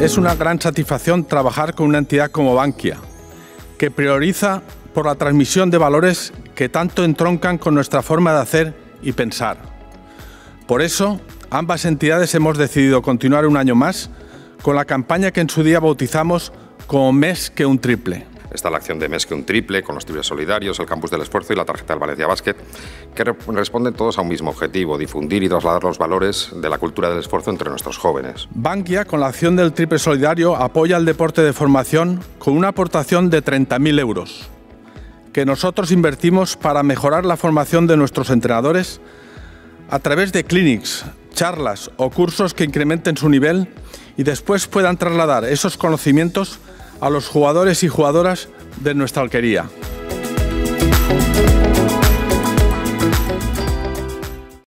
es una gran satisfacción trabajar con una entidad como Bankia, que prioriza por la transmisión de valores que tanto entroncan con nuestra forma de hacer y pensar. Por eso, ambas entidades hemos decidido continuar un año más con la campaña que en su día bautizamos como Mes que un triple. Está la acción de Mes que un triple, con los triples solidarios, el campus del esfuerzo y la tarjeta del Valencia Basket, que responden todos a un mismo objetivo, difundir y trasladar los valores de la cultura del esfuerzo entre nuestros jóvenes. Bankia, con la acción del triple solidario, apoya el deporte de formación con una aportación de 30.000 euros, que nosotros invertimos para mejorar la formación de nuestros entrenadores a través de clinics, charlas o cursos que incrementen su nivel y después puedan trasladar esos conocimientos a los jugadores y jugadoras de nuestra alquería.